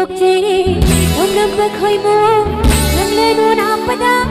ជោគជ័យអូននាំទៅខ້ອຍមកនឹងលែងអូនអបដា